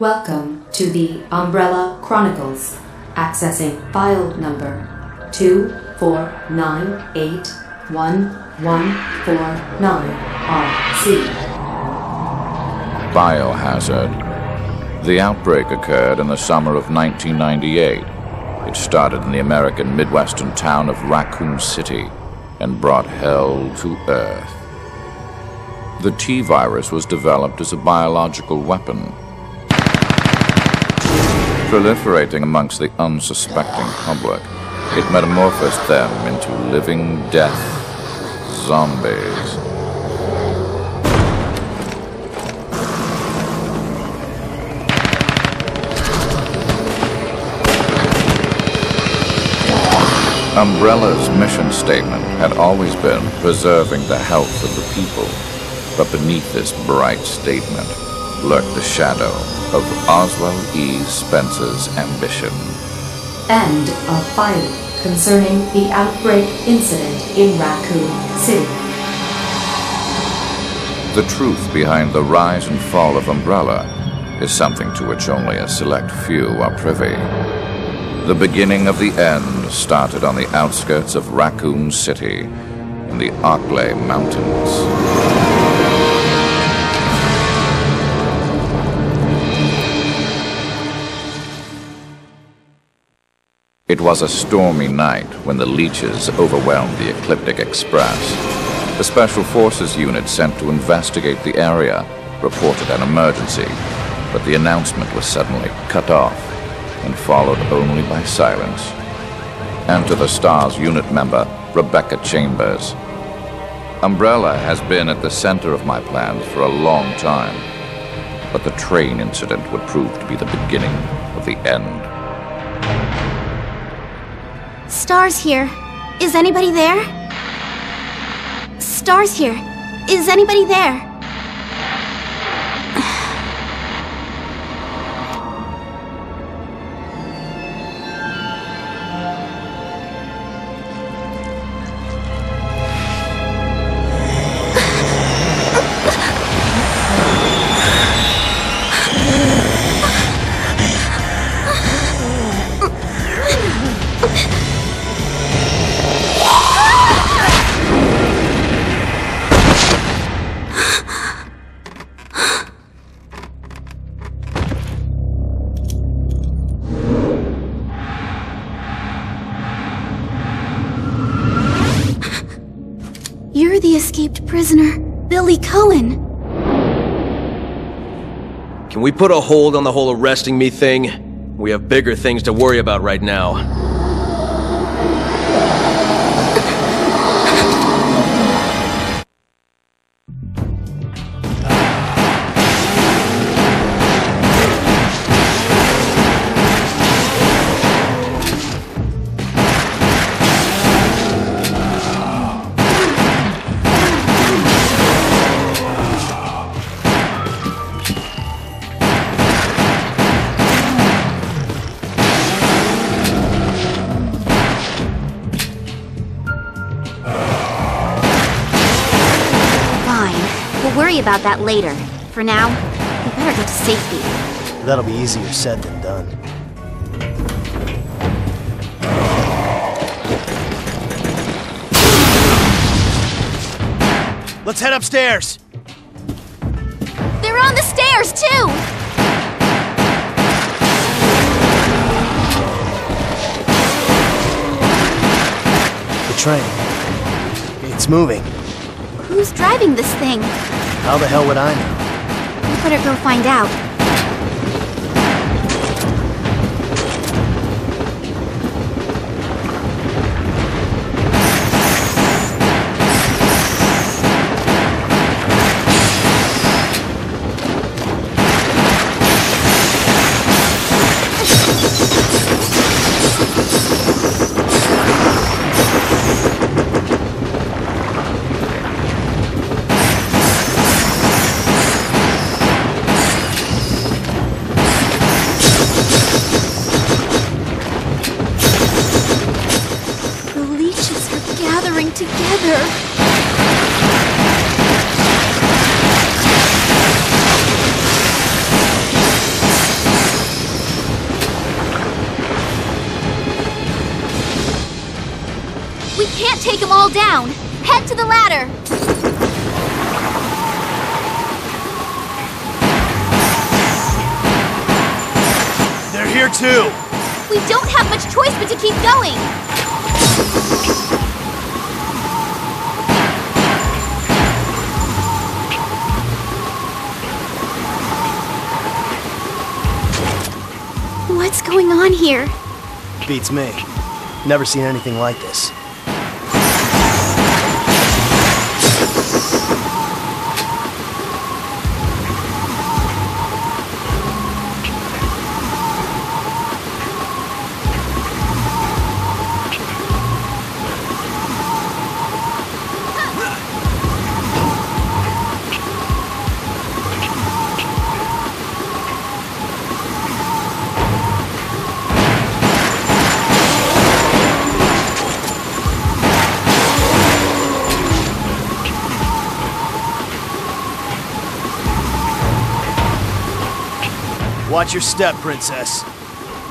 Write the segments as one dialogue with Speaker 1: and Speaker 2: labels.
Speaker 1: Welcome to the Umbrella Chronicles. Accessing file number 249811149RC.
Speaker 2: Biohazard. The outbreak occurred in the summer of 1998. It started in the American Midwestern town of Raccoon City and brought hell to Earth. The T virus was developed as a biological weapon, proliferating amongst the unsuspecting public. It metamorphosed them into living death zombies. Umbrella's mission statement had always been preserving the health of the people, but beneath this bright statement lurked the shadow of Oswald E. Spencer's ambition.
Speaker 1: End of file concerning the outbreak incident in Raccoon City.
Speaker 2: The truth behind the rise and fall of Umbrella is something to which only a select few are privy. The beginning of the end started on the outskirts of Raccoon City in the Arklay Mountains. It was a stormy night when the leeches overwhelmed the Ecliptic Express. The Special Forces unit sent to investigate the area reported an emergency, but the announcement was suddenly cut off and followed only by silence. Enter the STARS unit member, Rebecca Chambers. Umbrella has been at the center of my plans for a long time, but the train incident would prove to be the beginning of the end.
Speaker 3: Stars here. Is anybody there? Stars here. Is anybody there? You're the escaped prisoner, Billy Coen.
Speaker 4: Can we put a hold on the whole arresting me thing? We have bigger things to worry about right now.
Speaker 3: About that later. For now, we better get to safety.
Speaker 5: That'll be easier said than done. Let's head upstairs!
Speaker 3: They're on the stairs, too!
Speaker 5: The train. It's moving.
Speaker 3: Who's driving this thing?
Speaker 5: How the hell would I know?
Speaker 3: We better go find out. Take them all down. Head to the ladder.
Speaker 5: They're here too!
Speaker 3: We don't have much choice but to keep going. What's going on here?
Speaker 5: Beats me. Never seen anything like this. Watch your step, princess.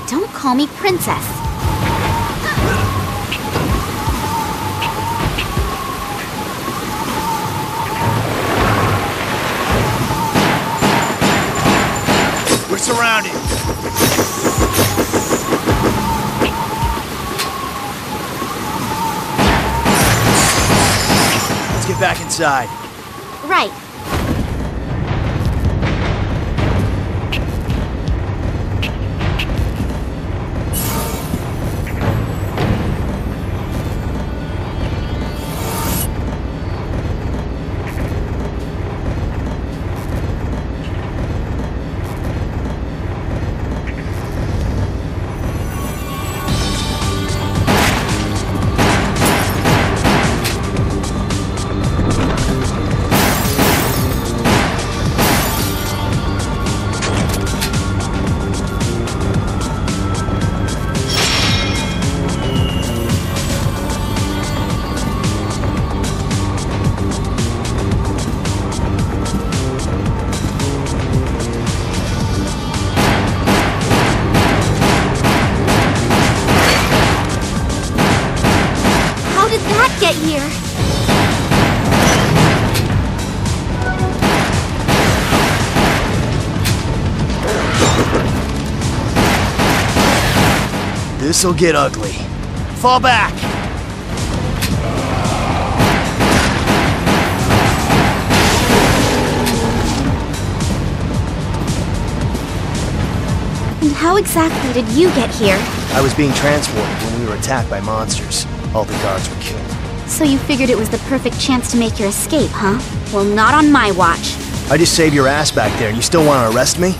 Speaker 3: Don't call me princess.
Speaker 5: We're surrounded. Let's get back inside. This'll get ugly. Fall back!
Speaker 3: And how exactly did you get here?
Speaker 5: I was being transported when we were attacked by monsters. All the guards were killed.
Speaker 3: So you figured it was the perfect chance to make your escape, huh? Well, not on my watch.
Speaker 5: I just saved your ass back there and you still want to arrest me?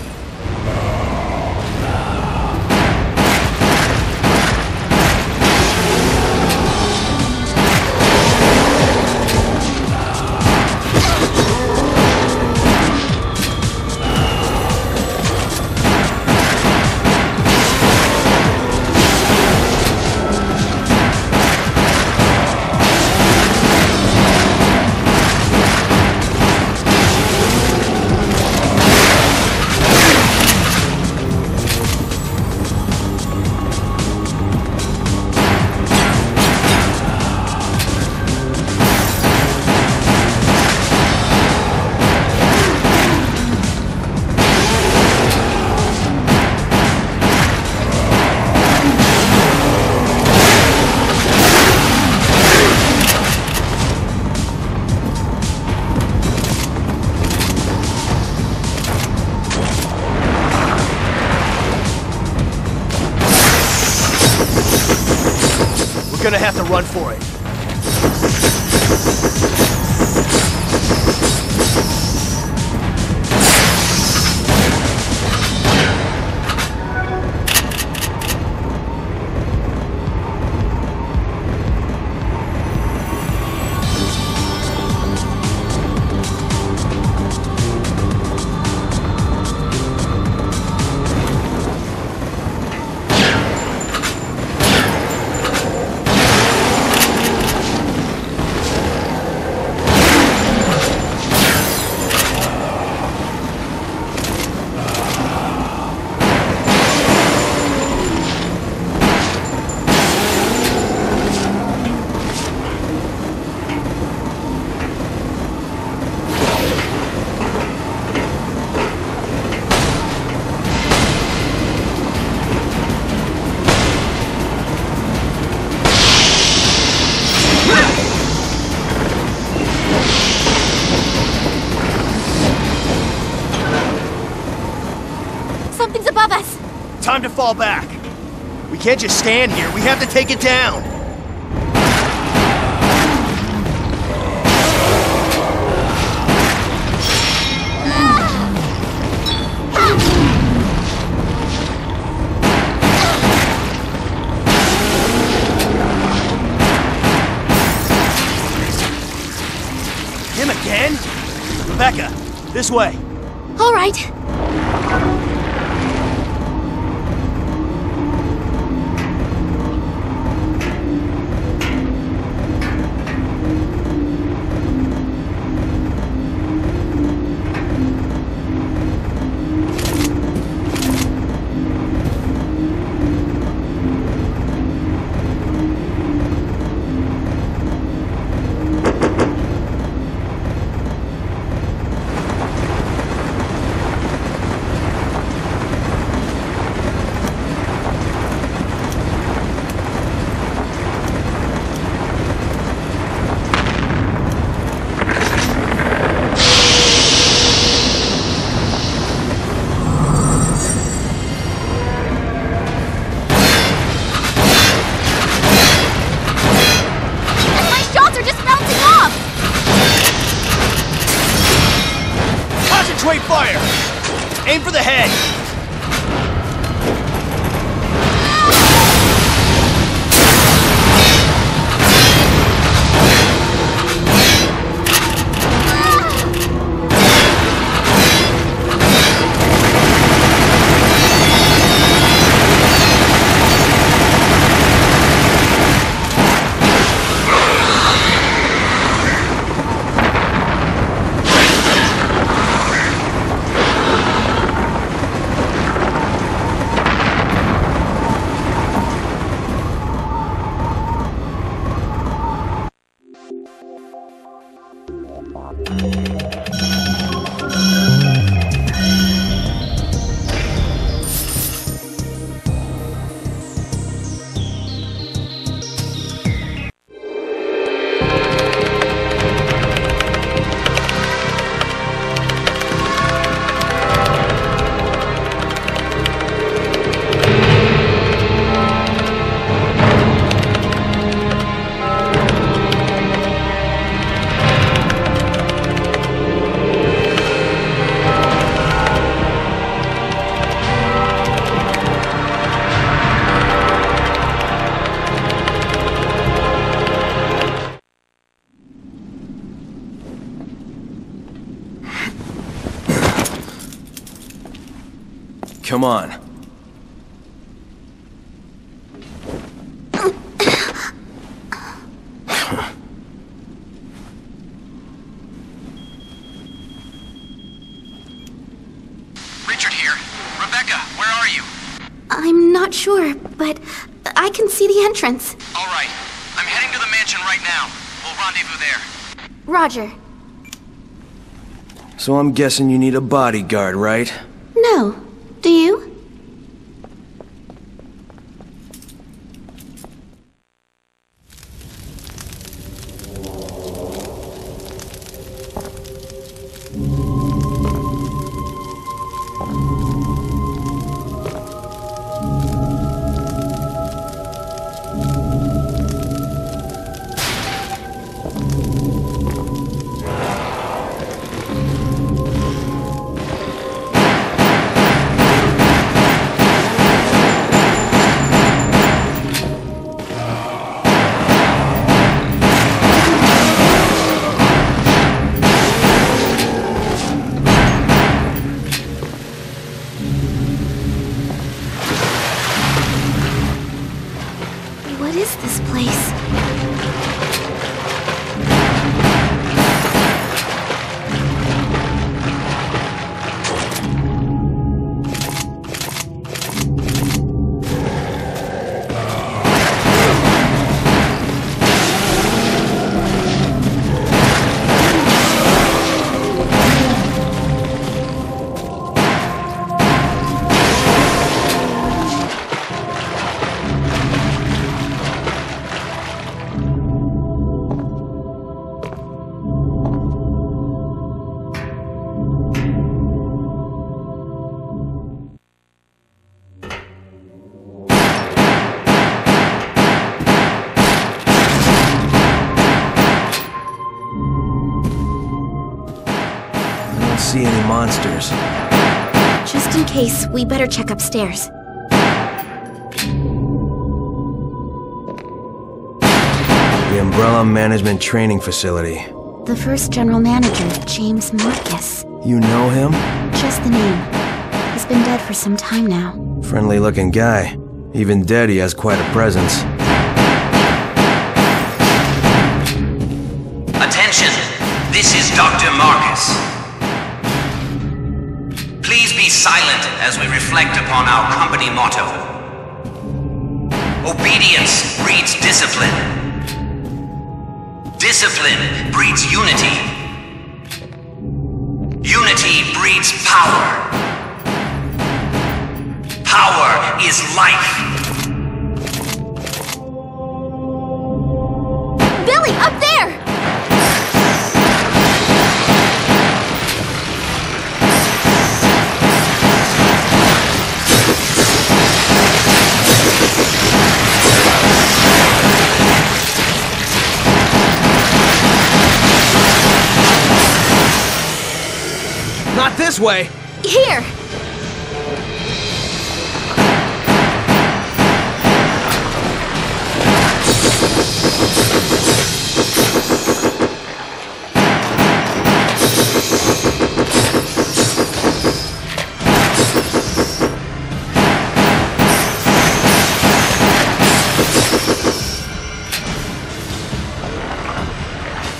Speaker 5: Time to fall back. We can't just stand here. We have to take it down. Him again? Rebecca, this way.
Speaker 3: All right.
Speaker 4: Come on.
Speaker 6: Richard here. Rebecca, where are you?
Speaker 3: I'm not sure, but I can see the entrance.
Speaker 6: All right. I'm heading to the mansion right now. We'll rendezvous there.
Speaker 3: Roger.
Speaker 4: So I'm guessing you need a bodyguard, right?
Speaker 3: No.
Speaker 4: Monsters.
Speaker 3: Just in case, we better check upstairs.
Speaker 4: The Umbrella Management Training Facility.
Speaker 3: The first general manager, James Marcus.
Speaker 4: You know him?
Speaker 3: Just the name. He's been dead for some time now.
Speaker 4: Friendly looking guy. Even dead, he has quite a presence.
Speaker 7: Upon our company motto. Obedience breeds discipline. Discipline breeds unity. Unity breeds power. Power is life.
Speaker 3: Billy, up there!
Speaker 4: This way!
Speaker 3: Here!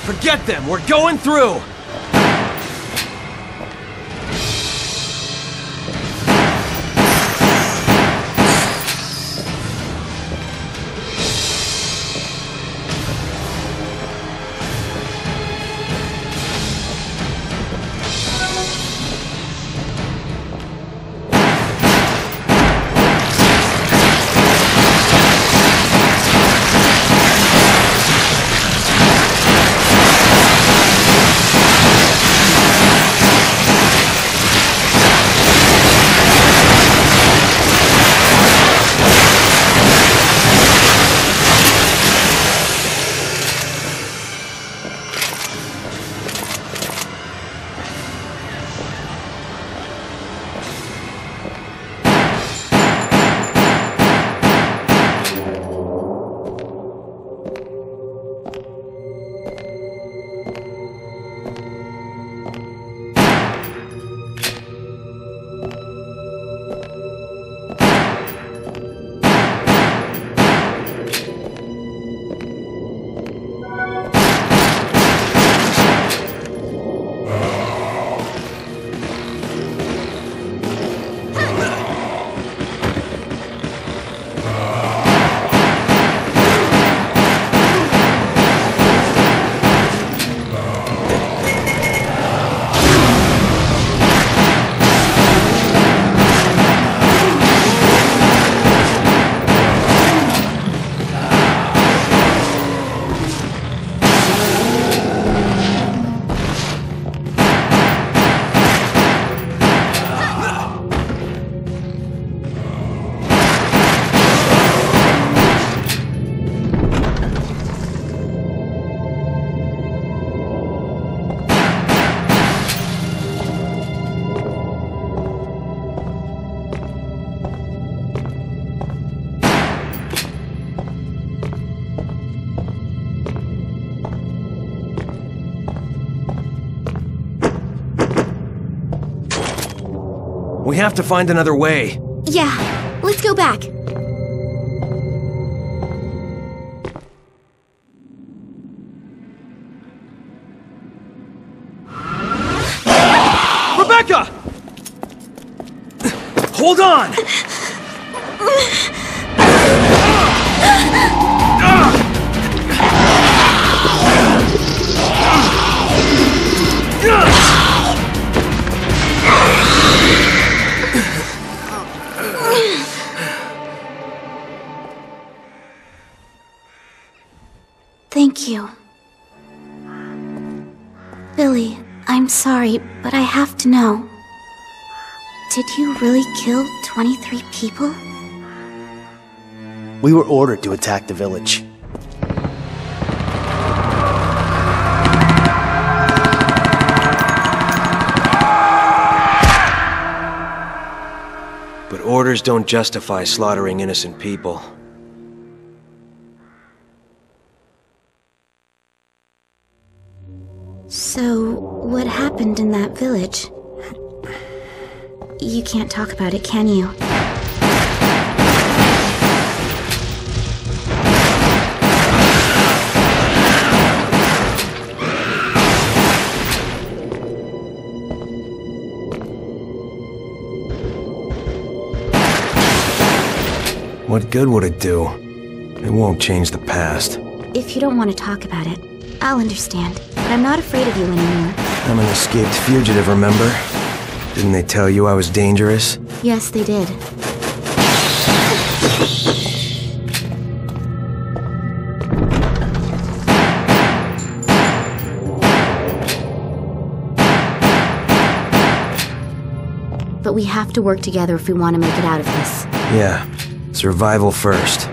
Speaker 4: Forget them! We're going through! We have to find another way.
Speaker 3: Yeah, let's go back.
Speaker 4: Rebecca! Hold on!
Speaker 3: Sorry, but I have to know. Did you really kill 23 people?
Speaker 5: We were ordered to attack the village.
Speaker 4: But orders don't justify slaughtering innocent people.
Speaker 3: So, what happened in that village? You can't talk about it, can you?
Speaker 4: What good would it do? It won't change the past.
Speaker 3: If you don't want to talk about it, I'll understand. But I'm not afraid of you anymore.
Speaker 4: I'm an escaped fugitive, remember? Didn't they tell you I was dangerous?
Speaker 3: Yes, they did. But we have to work together if we want to make it out of this.
Speaker 4: Yeah. Survival first.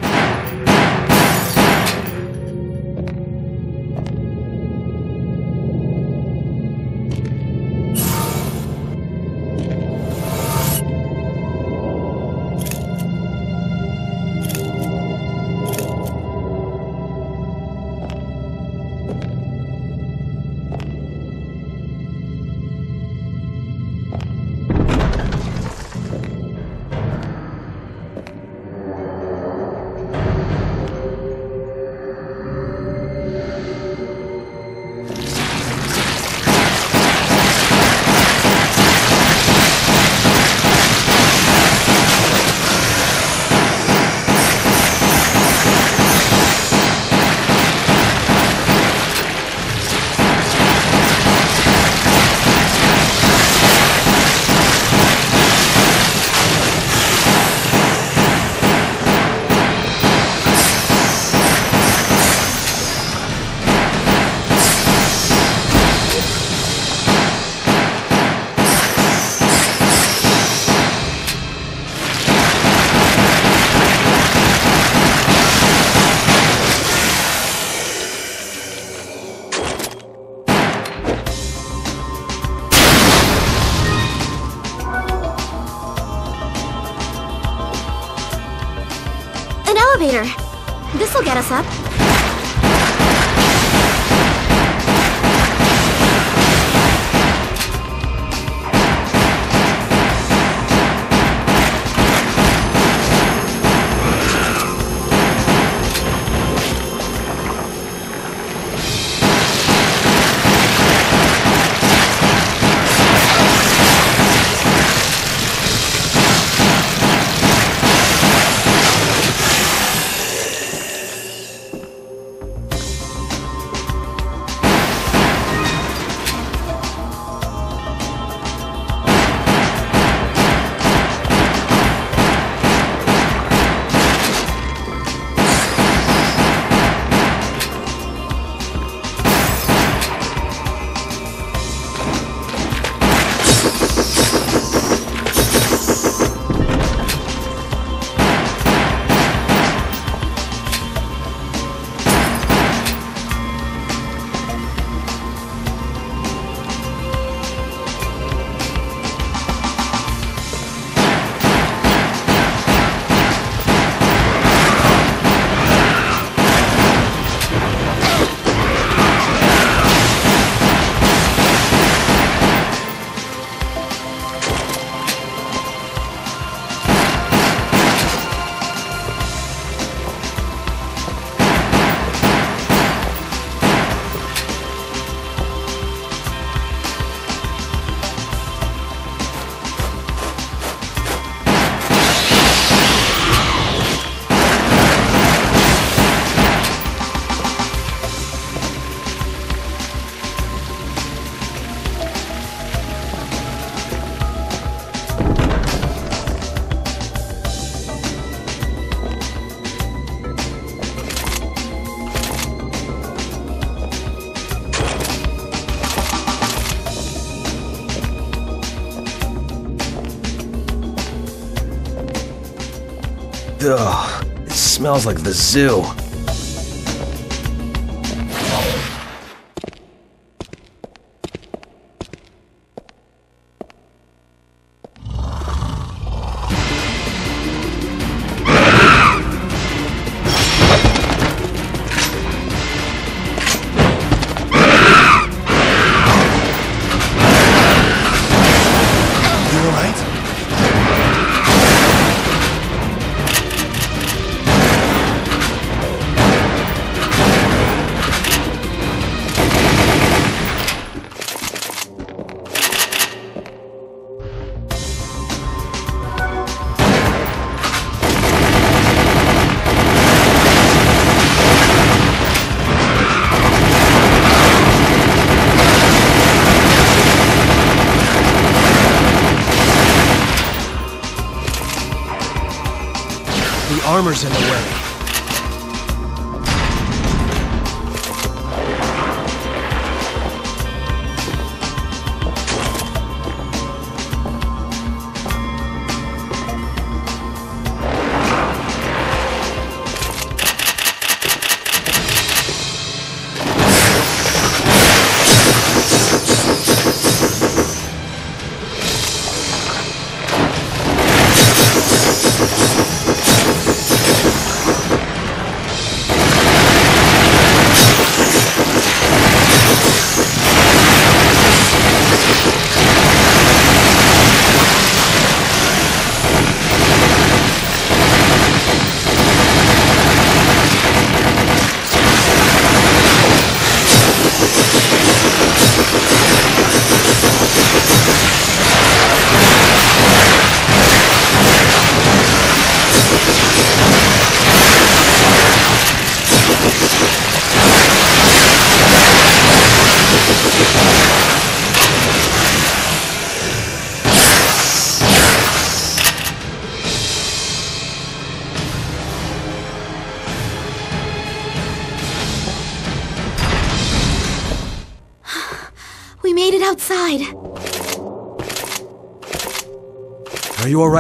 Speaker 4: Smells like the zoo.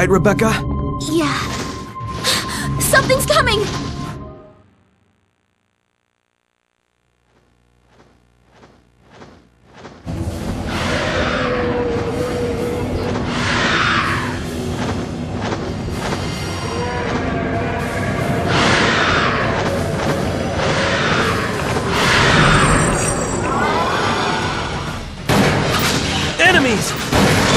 Speaker 4: Alright, Rebecca?
Speaker 3: Yeah. Something's coming!
Speaker 4: Enemies!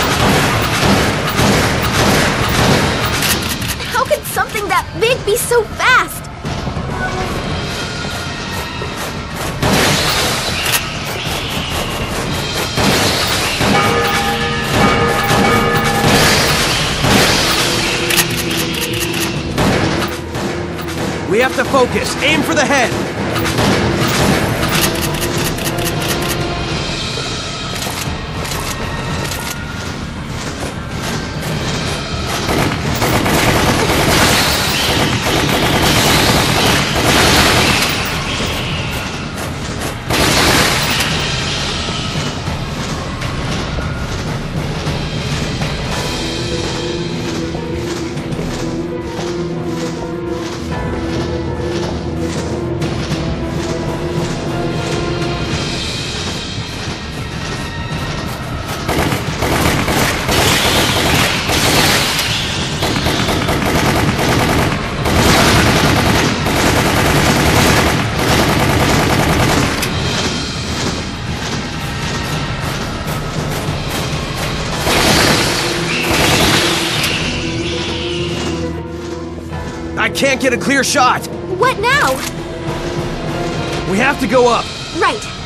Speaker 3: Something that big be so fast?
Speaker 4: We have to focus. Aim for the head. Can't get a clear shot.
Speaker 3: What now?
Speaker 4: We have to go up.
Speaker 3: Right.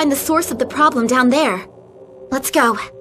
Speaker 3: Find the source of the problem down there. Let's go.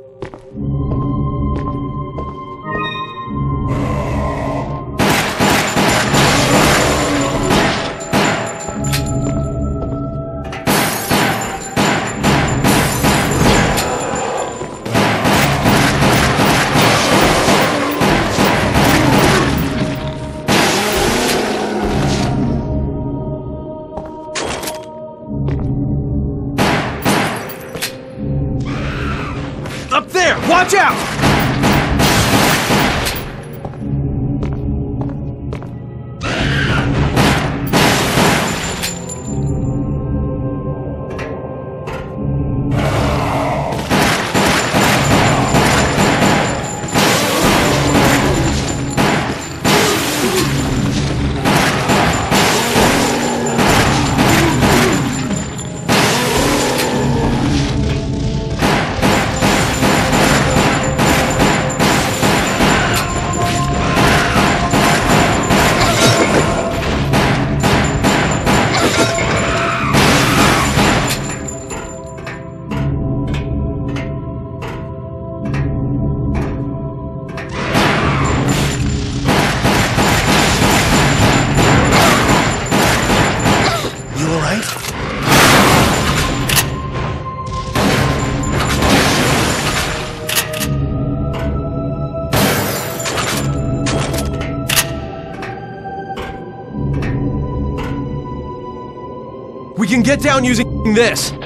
Speaker 4: Get down using this.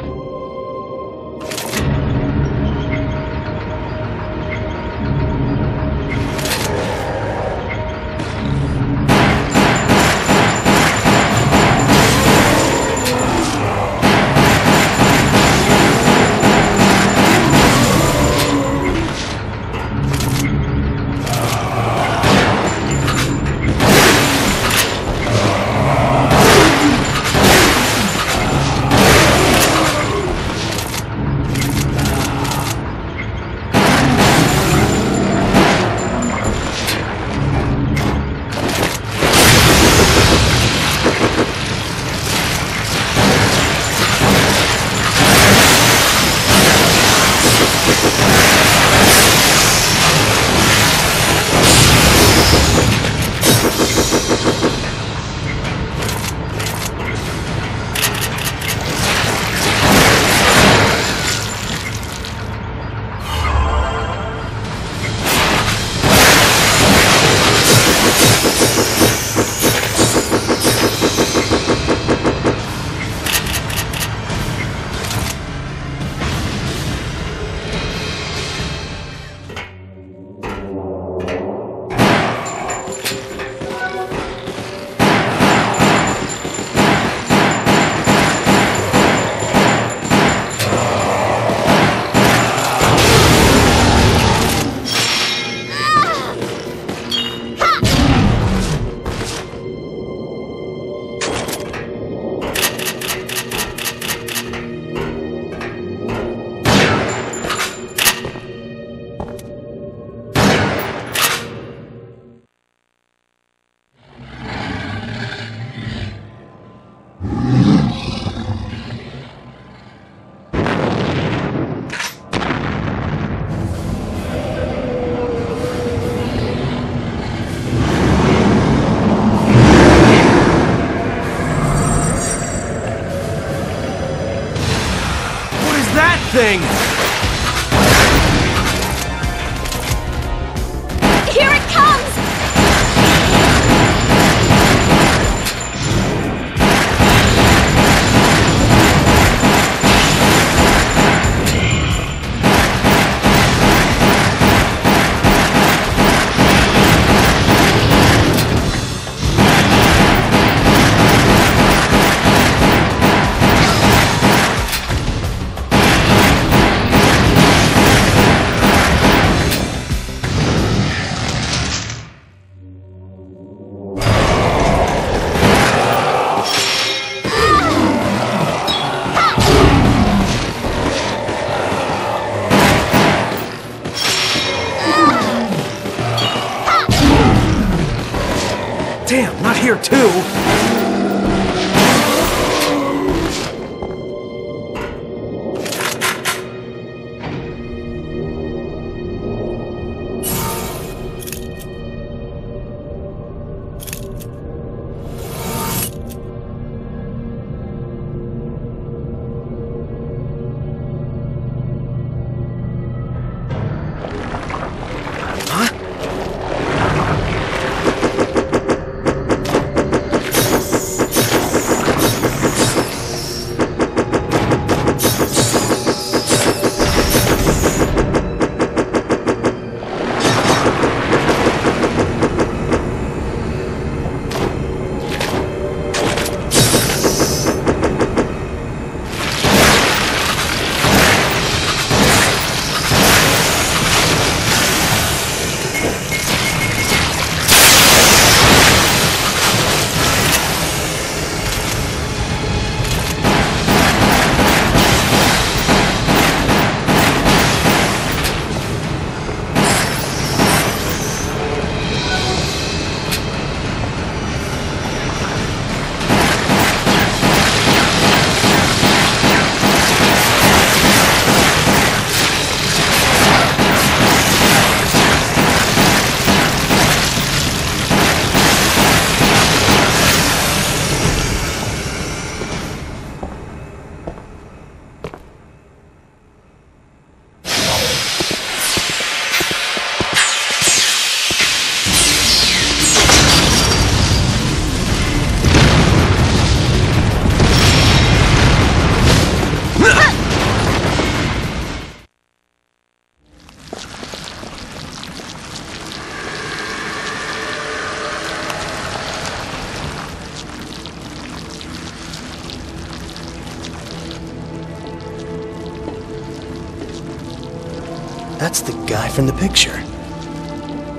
Speaker 5: That's the guy from the picture.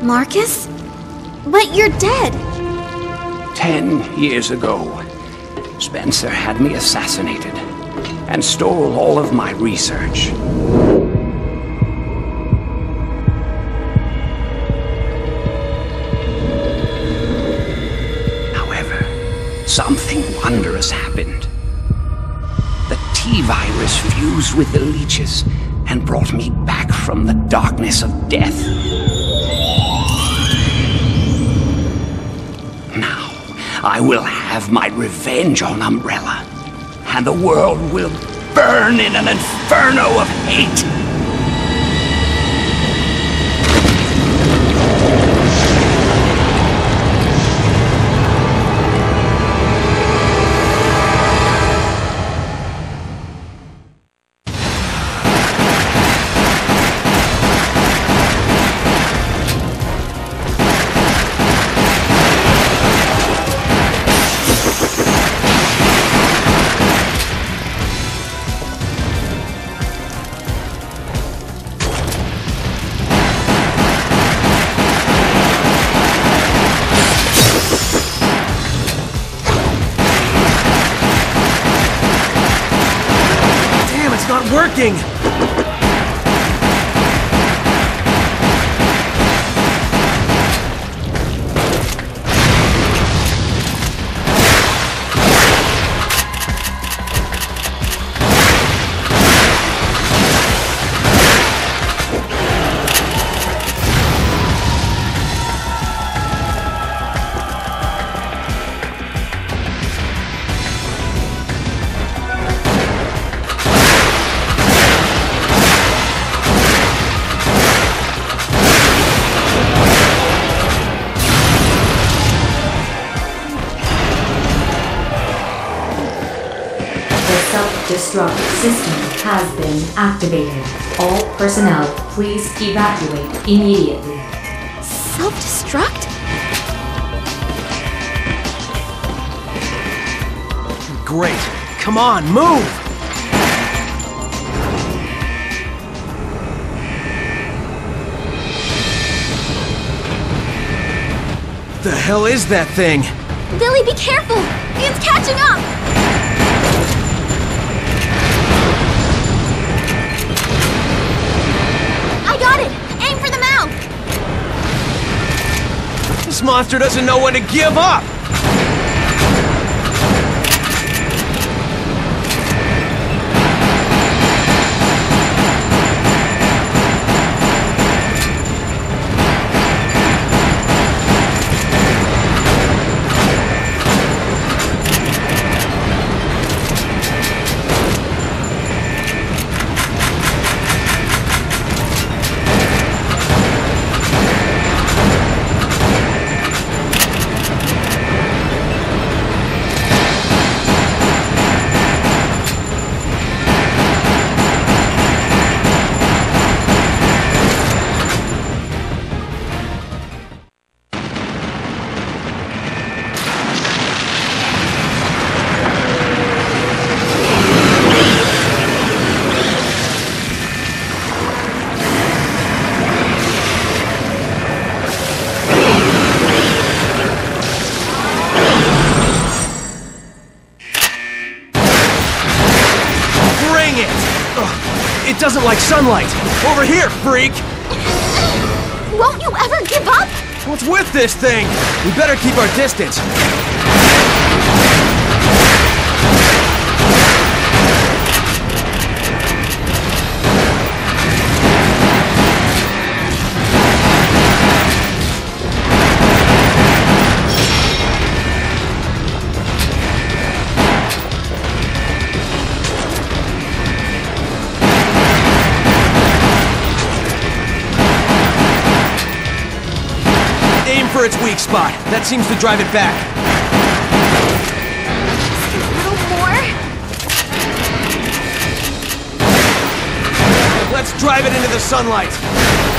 Speaker 3: Marcus? But you're dead!
Speaker 8: Ten years ago, Spencer had me assassinated and stole all of my research. However, something wondrous happened. The T-virus fused with the leeches and brought me back from the darkness of death. Now, I will have my revenge on Umbrella, and the world will burn in an inferno of hate.
Speaker 4: Working!
Speaker 1: Activated. All personnel, please evacuate immediately.
Speaker 3: Self-destruct?
Speaker 4: Great. Come on, move! The hell is that thing?
Speaker 3: Billy, be careful! It's catching up!
Speaker 4: Monster doesn't know when to give up! This thing? We better keep our distance. Its weak spot. That seems to drive it back.
Speaker 3: A little more?
Speaker 4: Let's drive it into the sunlight.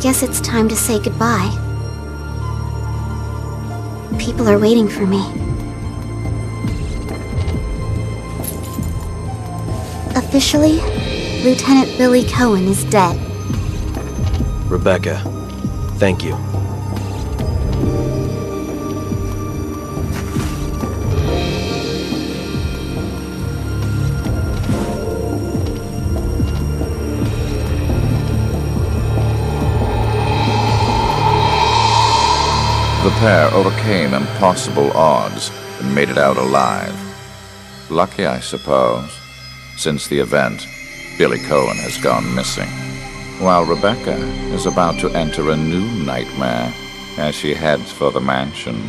Speaker 3: Guess it's time to say goodbye. People are waiting for me. Officially, Lieutenant Billy Coen is dead.
Speaker 4: Rebecca, thank you.
Speaker 2: Pair overcame impossible odds and made it out alive. Lucky, I suppose. Since the event, Billy Coen has gone missing, while Rebecca is about to enter a new nightmare as she heads for the mansion.